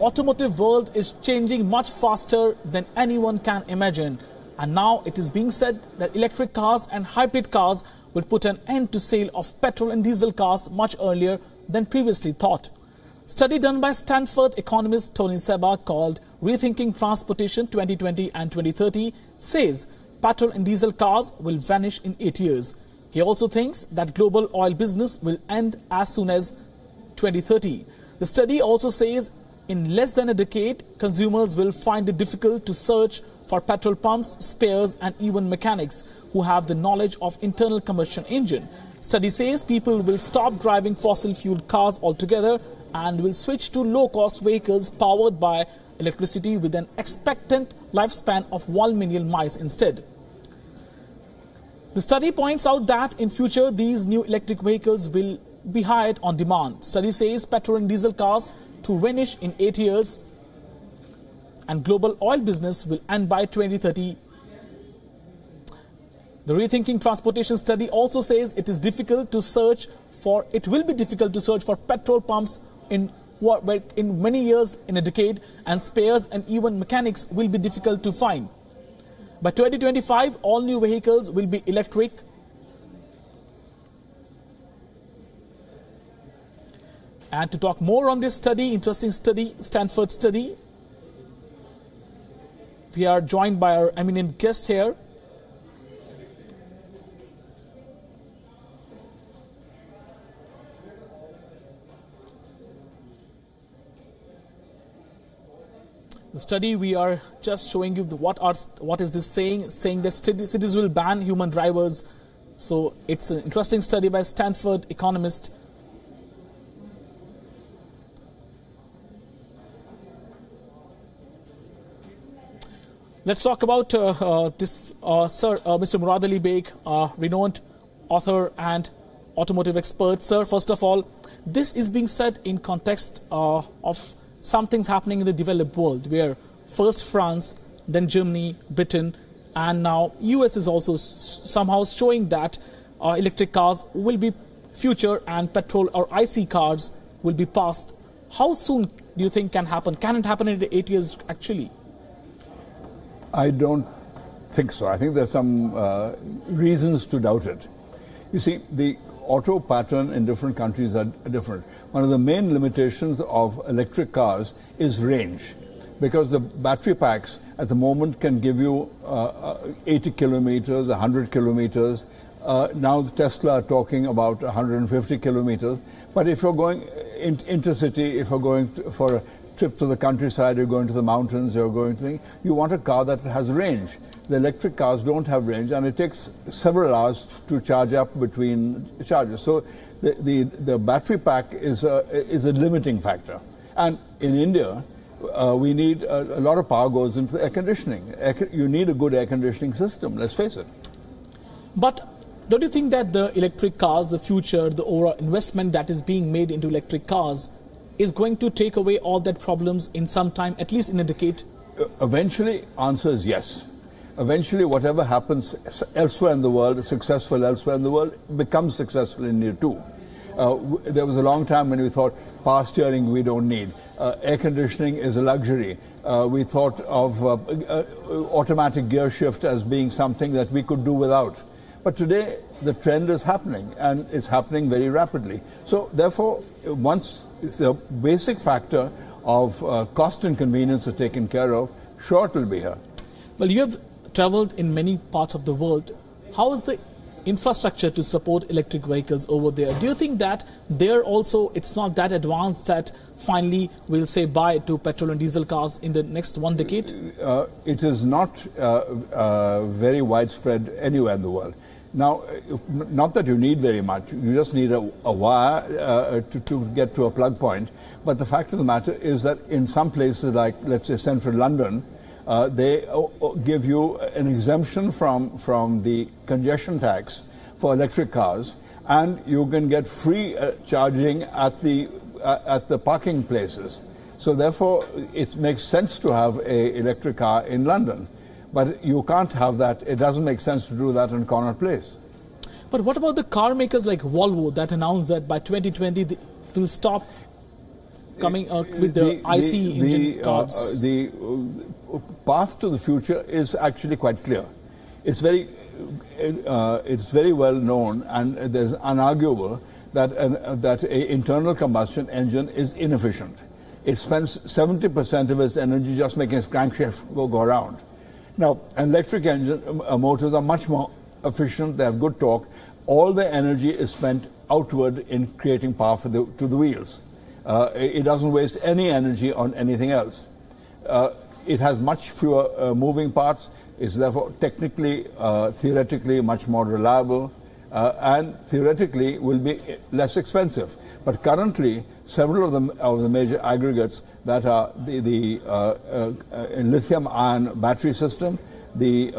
automotive world is changing much faster than anyone can imagine. And now it is being said that electric cars and hybrid cars will put an end to sale of petrol and diesel cars much earlier than previously thought. Study done by Stanford economist Tony Seba called Rethinking Transportation 2020 and 2030 says petrol and diesel cars will vanish in 8 years. He also thinks that global oil business will end as soon as 2030. The study also says in less than a decade, consumers will find it difficult to search for petrol pumps, spares and even mechanics who have the knowledge of internal combustion engine. Study says people will stop driving fossil fueled cars altogether and will switch to low-cost vehicles powered by electricity with an expectant lifespan of 1 million miles instead. The study points out that in future these new electric vehicles will be hired on demand. Study says petrol and diesel cars to vanish in 8 years and global oil business will end by 2030. The Rethinking Transportation study also says it is difficult to search for, it will be difficult to search for petrol pumps in what in many years, in a decade, and spares and even mechanics will be difficult to find. By 2025, all new vehicles will be electric. And to talk more on this study, interesting study, Stanford study, we are joined by our eminent guest here, The study we are just showing you what are what is this saying? Saying that cities will ban human drivers. So it's an interesting study by Stanford economist. Let's talk about uh, uh, this, uh, sir, Mr. Murad Ali Baig, renowned author and automotive expert. Sir, first of all, this is being said in context of something's happening in the developed world where first France, then Germany, Britain, and now US is also somehow showing that uh, electric cars will be future and petrol or IC cars will be past. How soon do you think can happen? Can it happen in eight years actually? I don't think so. I think there's some uh, reasons to doubt it. You see, the auto pattern in different countries are different. One of the main limitations of electric cars is range because the battery packs at the moment can give you uh, uh 80 kilometers, 100 kilometers. Uh, now the Tesla are talking about 150 kilometers. But if you're going in, intercity, if you're going to, for trip to the countryside, you're going to the mountains, you're going to things, you want a car that has range. The electric cars don't have range, and it takes several hours to charge up between charges. So the, the, the battery pack is a, is a limiting factor. And in India, uh, we need a, a, lot of power goes into the air conditioning. Air, you need a good air conditioning system, let's face it. But don't you think that the electric cars, the future, the overall investment that is being made into electric cars is going to take away all that problems in some time, at least in a decade? Uh, eventually, answer is yes. Eventually, whatever happens elsewhere in the world, successful elsewhere in the world, becomes successful in India too. Uh, there was a long time when we thought power steering we don't need. Uh, air conditioning is a luxury. Uh, we thought of uh, uh, automatic gear shift as being something that we could do without. But today, the trend is happening, and it's happening very rapidly. So, therefore, once the basic factor of uh, cost and convenience are taken care of, sure it will be here. Well, you have traveled in many parts of the world. How is the infrastructure to support electric vehicles over there? Do you think that there also it's not that advanced that finally we'll say bye to petrol and diesel cars in the next one decade? Uh, it is not uh, uh, very widespread anywhere in the world. Now, not that you need very much, you just need a, a wire uh, to, to, get to a plug point. But the fact of the matter is that in some places, like let's say central London, uh, they uh, uh, give you an exemption from, from the congestion tax for electric cars, and you can get free uh, charging at the, uh, at the parking places. So therefore, it makes sense to have an electric car in London. But you can't have that. It doesn't make sense to do that in Connaught Place. But what about the car makers like Volvo that announced that by 2020 they will stop coming uh, with the, the IC the, engine uh, cars? the uh, path to the future is actually quite clear. It's very, uh, it's very well known, and there's unarguable that an, that a internal combustion engine is inefficient. It spends 70% of its energy just making its crankshaft go, go around. Now, electric engine uh, motors are much more efficient. They have good torque. All the energy is spent outward in creating power for the, to the wheels. Uh, it doesn't waste any energy on anything else. Uh, it has much fewer uh, moving parts. It's therefore technically, uh, theoretically, much more reliable, uh, and theoretically will be less expensive. But currently, several of the, of the major aggregates that are the, the uh, lithium ion battery system, the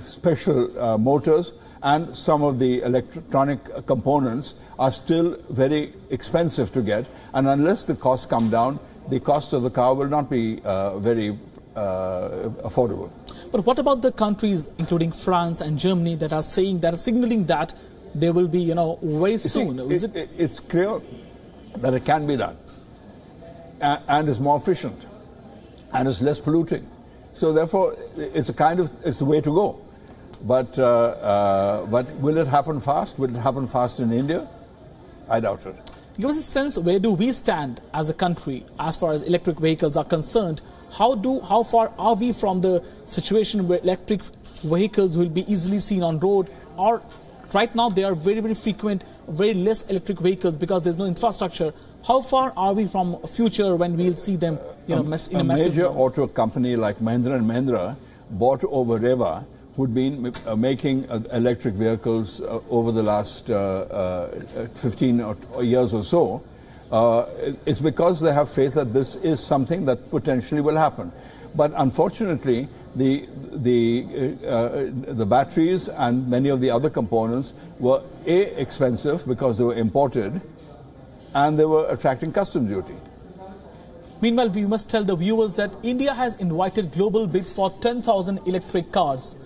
special motors, and some of the electronic components are still very expensive to get. And unless the costs come down, the cost of the car will not be uh, very uh, affordable. But what about the countries, including France and Germany, that are saying, that are signaling that they will be, you know, very soon? See, it, it, it's clear that it can be done and, is more efficient and is less polluting. So therefore, it's a kind of, it's the way to go. But, uh, uh, but will it happen fast? Will it happen fast in India? I doubt it. Give us a sense where do we stand as a country as far as electric vehicles are concerned? How do how far are we from the situation where electric vehicles will be easily seen on road or right now they are very very frequent very less electric vehicles because there's no infrastructure. How far are we from a future when we'll see them you know in a, a major auto company like Mahindra and Mahindra bought over Reva who'd been uh, making uh, electric vehicles uh, over the last uh, uh, 15 or years or so, uh, it's because they have faith that this is something that potentially will happen. But unfortunately, the the uh, uh, the batteries and many of the other components were a expensive because they were imported, and they were attracting customs duty. Meanwhile, we must tell the viewers that India has invited global bids for 10,000 electric cars.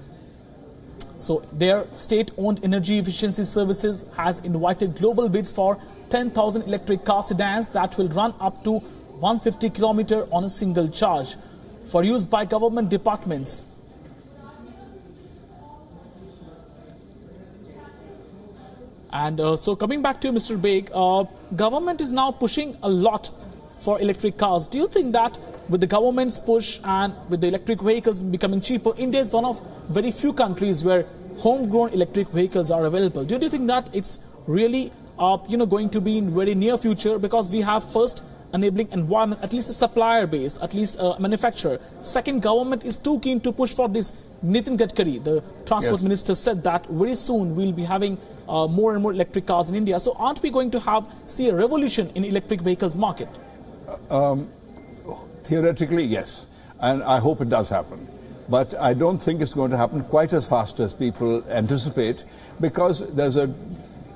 So their state-owned energy efficiency services has invited global bids for 10,000 electric car sedans that will run up to 150 kilometer on a single charge for use by government departments. And uh, so coming back to you, Mr. Baig, uh, government is now pushing a lot for electric cars. Do you think that with the government's push and with the electric vehicles becoming cheaper, India is one of very few countries where homegrown electric vehicles are available. Do you think that it's really uh, you know, going to be in very near future because we have first enabling environment, at least a supplier base, at least a manufacturer. Second, government is too keen to push for this. Nitin Gadkari, the transport yes. minister, said that very soon we'll be having uh, more and more electric cars in India. So aren't we going to have see a revolution in electric vehicles market? Um, Theoretically, yes. And I hope it does happen. But I don't think it's going to happen quite as fast as people anticipate because there's a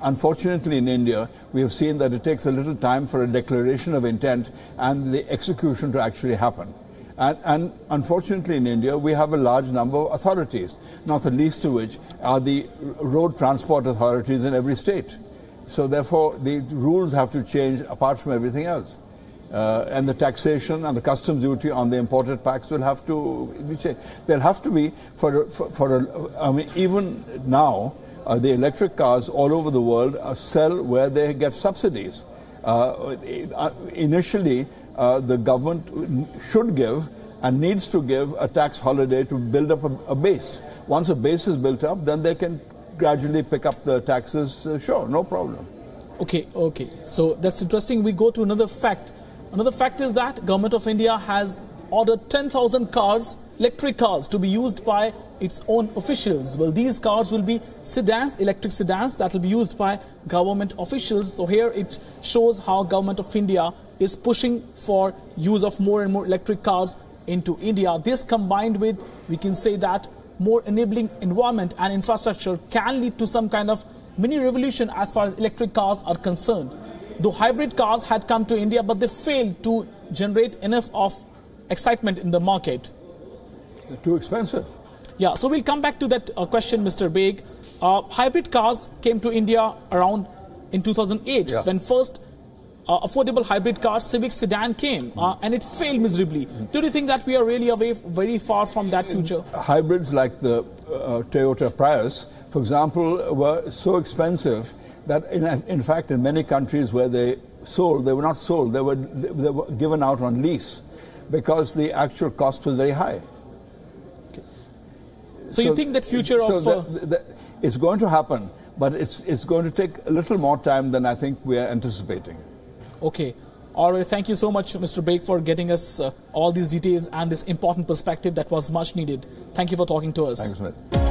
Unfortunately, in India, we have seen that it takes a little time for a declaration of intent and the execution to actually happen. And, and, unfortunately, in India, we have a large number of authorities, not the least of which are the road transport authorities in every state. So, therefore, the rules have to change apart from everything else. Uh, and the taxation and the customs duty on the imported packs will have to be changed. There'll have to be for for, for a, I mean even now uh, the electric cars all over the world uh, sell where they get subsidies. Uh, uh, initially, the government should give and needs to give a tax holiday to build up a, a, base. Once a base is built up, then they can gradually pick up the taxes. sure, no problem. Okay, okay. So that's interesting. We go to another fact Another fact is that Government of India has ordered 10,000 cars, electric cars, to be used by its own officials. Well, these cars will be sedans, electric sedans, that will be used by government officials. So here it shows how Government of India is pushing for use of more and more electric cars into India. This combined with, we can say that more enabling environment and infrastructure can lead to some kind of mini revolution as far as electric cars are concerned though hybrid cars had come to India, but they failed to generate enough of excitement in the market. They're too expensive. Yeah, so we'll come back to that uh, question, Mr. Baig. Uh, hybrid cars came to India around in 2008 yeah. when first uh, affordable hybrid car Civic sedan came uh, and it failed miserably. Do you think that we are really away very far from that future? Hybrids like the uh, Toyota Prius, for example, were so expensive that in, in fact in many countries where they sold, they were not sold, they were, they were given out on lease because the actual cost was very high. So, you think that future so of... The, it's going to happen, but it's, it's going to take a little more time than I think we are anticipating. Okay. All right. Thank you so much, Mr. Baig, for getting us uh, all these details and this important perspective that was much needed. Thank you for talking to us. Thanks, Smith.